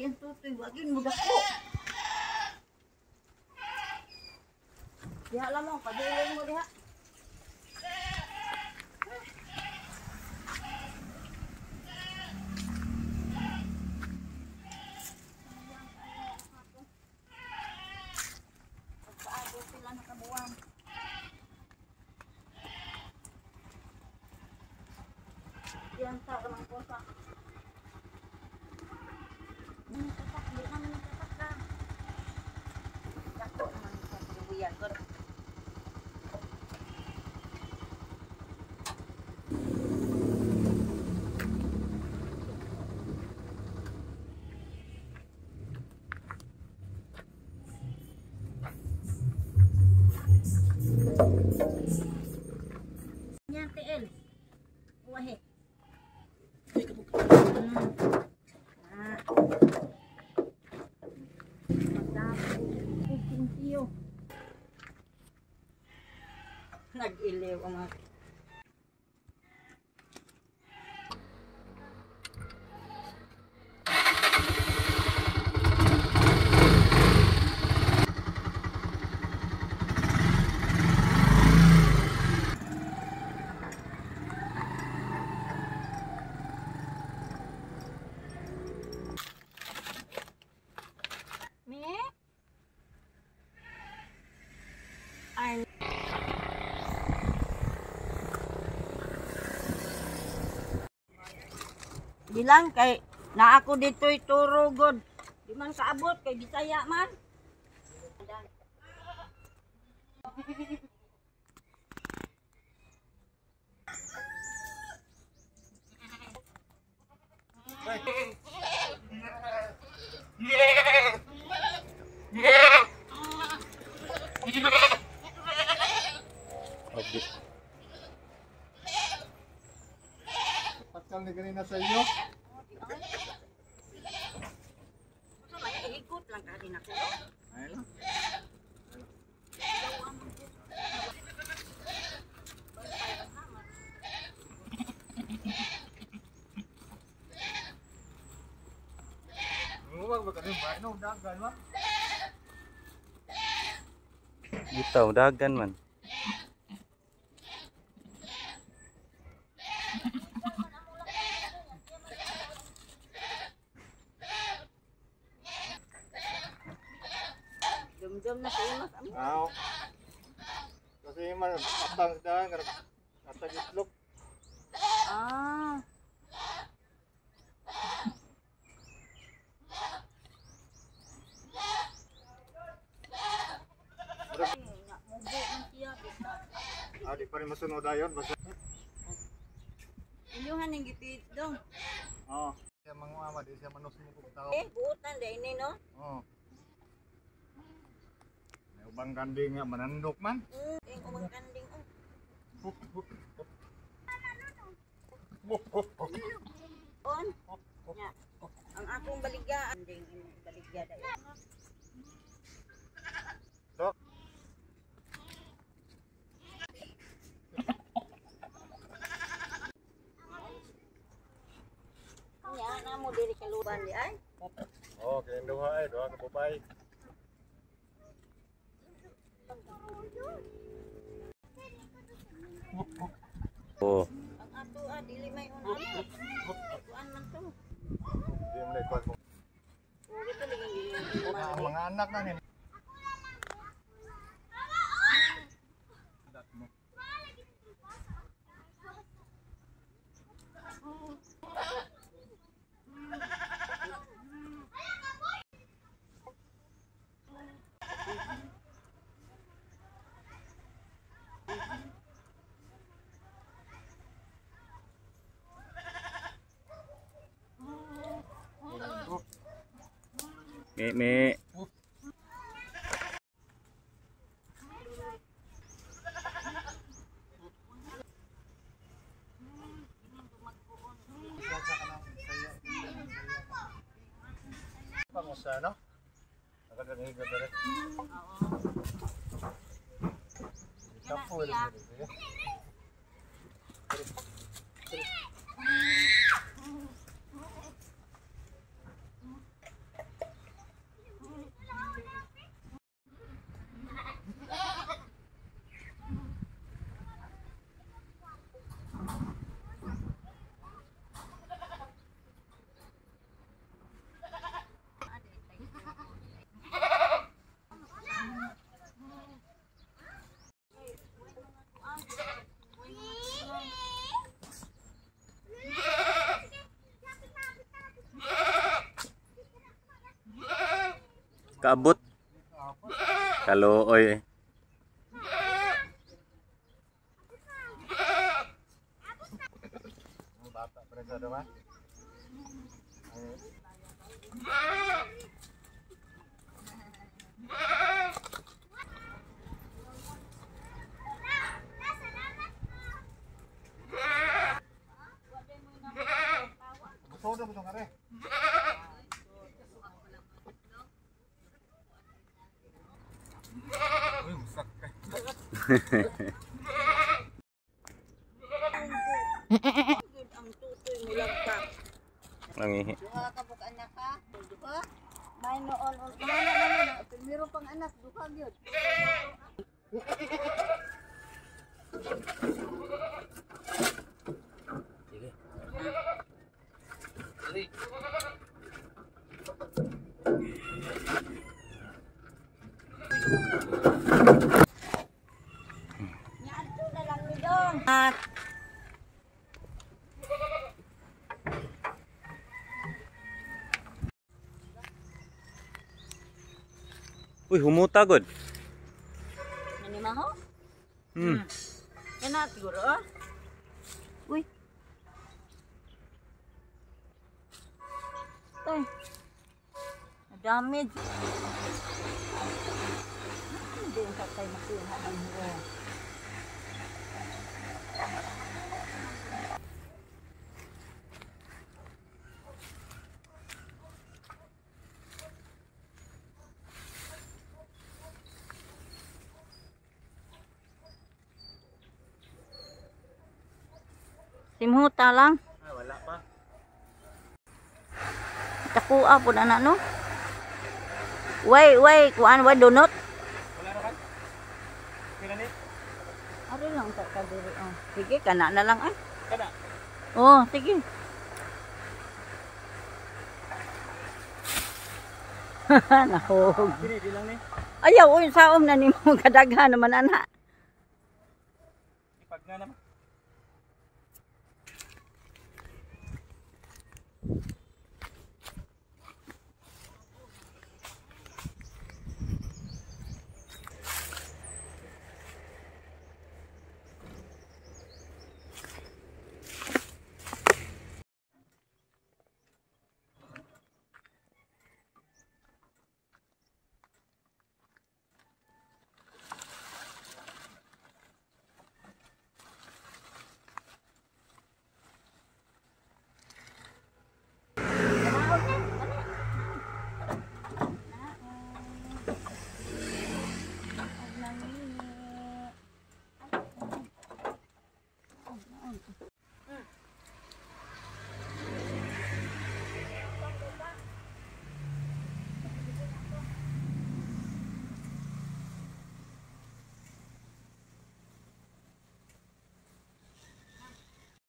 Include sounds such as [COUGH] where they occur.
tutoy, wagin mo dako. Diha lang mo, padulong mo diha. Pagpaado sila nakabuwang. Yan Егор. Bilang kay na ako dito'y turo god. Di man kaabot kay Bisaya man. Okay. Patkal ni ganina sa inyo. No, dagan ba? Bitaw dagan man. Dum-dum na sa imas. Aw. Kasi man atang dagan atang itlog. Ah. Masunod ayon basta. Inyuhan yung gipit dong. Oh. Siya mga mama di siya manos mo kung tao. Eh, buutan dahil ni no? Oh. May ubang kanding nga manandok man. Mm, yung umang kanding. Oh. On. [LAUGHS] Nya. Ang akong baligya. Yung baligya dahil. Salamat po. Oh. Ang ato ah, dili may unang. Kuan man to. Di mo na ikuan ko. Mga anak na ni mẹ mẹ vamos ano Nakakagigil ka rin. Sa. Kaabot. Kaluoy. pa ang tutoy mo lang ka. Nangihi. Duha ka po anak ha? Duha? May noon on mana mana primero pang anak duha gyud. Nyadto Uy, humuta god. nanimaho? Hmm. Yan na siguro. Uy. Tay. Damage. Hindi yung tatay makuha ng mo. Simhuta lang. Ah, wala pa. Takua po na no. Way, way, kuan wa donut. Wala na kan? Kailan ni? Ari lang sa kadiri. Oh. Sige, kana na lang ay. Kada. Oh, sige. [LAUGHS] Nahog. Ayaw, uy, saom na ni mo [LAUGHS] kadaghan naman ana. Ipag na naman.